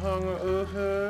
Hung, uh-huh.